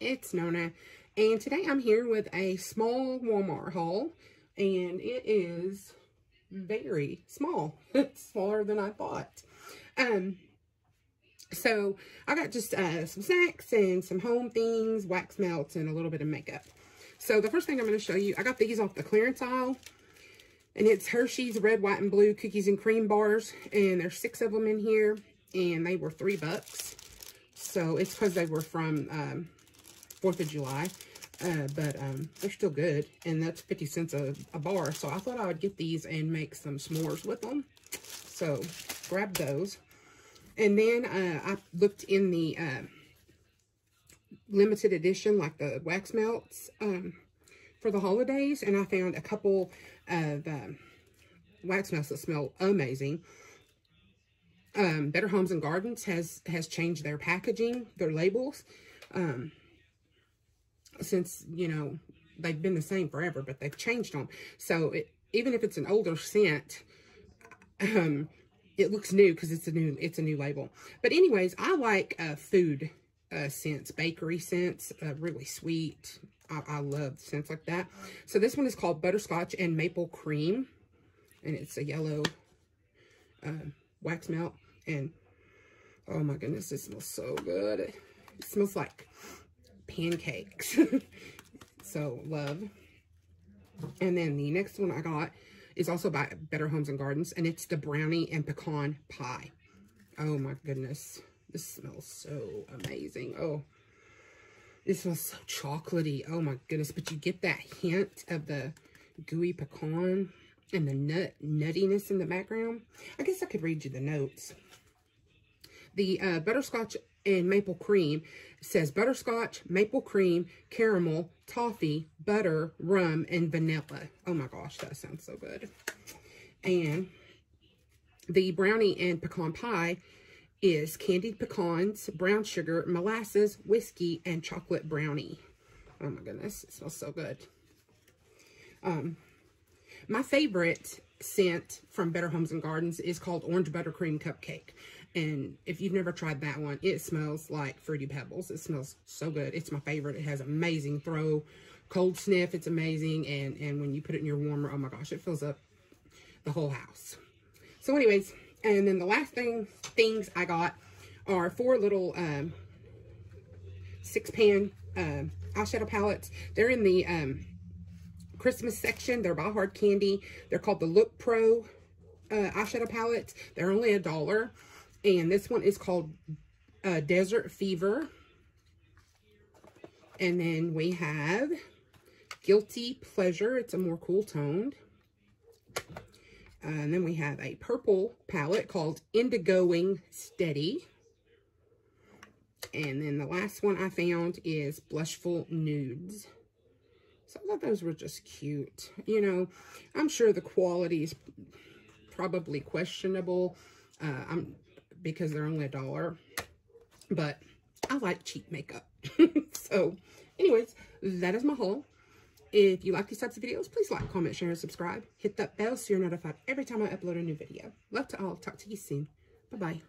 it's Nona. And today I'm here with a small Walmart haul. And it is very small. It's smaller than I thought. Um, so I got just uh, some snacks and some home things, wax melts, and a little bit of makeup. So the first thing I'm going to show you, I got these off the clearance aisle. And it's Hershey's Red, White, and Blue Cookies and Cream Bars. And there's six of them in here. And they were three bucks. So it's because they were from um, 4th of July. Uh, but um, they're still good. And that's 50 cents a, a bar. So I thought I would get these and make some s'mores with them. So grab those. And then uh, I looked in the uh, limited edition, like the wax melts um, for the holidays. And I found a couple of um, wax melts that smell amazing. Um, Better Homes and Gardens has, has changed their packaging, their labels. Um, since, you know, they've been the same forever, but they've changed them. So it, even if it's an older scent, um, it looks new because it's a new it's a new label. But anyways, I like uh, food uh, scents, bakery scents, uh, really sweet. I, I love scents like that. So this one is called Butterscotch and Maple Cream. And it's a yellow uh, wax melt. And oh my goodness, it smells so good. It smells like pancakes. so love. And then the next one I got is also by Better Homes and Gardens, and it's the brownie and pecan pie. Oh my goodness. This smells so amazing. Oh, this smells so chocolatey. Oh my goodness. But you get that hint of the gooey pecan and the nut nuttiness in the background. I guess I could read you the notes. The uh, butterscotch and maple cream says butterscotch, maple cream, caramel, toffee, butter, rum, and vanilla. Oh my gosh, that sounds so good. And the brownie and pecan pie is candied pecans, brown sugar, molasses, whiskey, and chocolate brownie. Oh my goodness, it smells so good. Um, my favorite scent from Better Homes and Gardens is called Orange Buttercream Cupcake. And if you've never tried that one, it smells like Fruity Pebbles. It smells so good. It's my favorite. It has amazing throw, cold sniff. It's amazing. And, and when you put it in your warmer, oh my gosh, it fills up the whole house. So anyways, and then the last thing things I got are four little um, six pan um, eyeshadow palettes. They're in the um, Christmas section. They're by Hard Candy. They're called the Look Pro uh, eyeshadow palettes. They're only a dollar. And this one is called uh, Desert Fever. And then we have Guilty Pleasure. It's a more cool toned. Uh, and then we have a purple palette called Indigoing Steady. And then the last one I found is Blushful Nudes. So I thought those were just cute. You know, I'm sure the quality is probably questionable. Uh, I'm because they're only a dollar. But I like cheap makeup. so, anyways, that is my haul. If you like these types of videos, please like, comment, share, and subscribe. Hit that bell so you're notified every time I upload a new video. Love to all. Talk to you soon. Bye-bye.